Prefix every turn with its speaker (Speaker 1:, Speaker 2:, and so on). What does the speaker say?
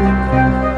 Speaker 1: Música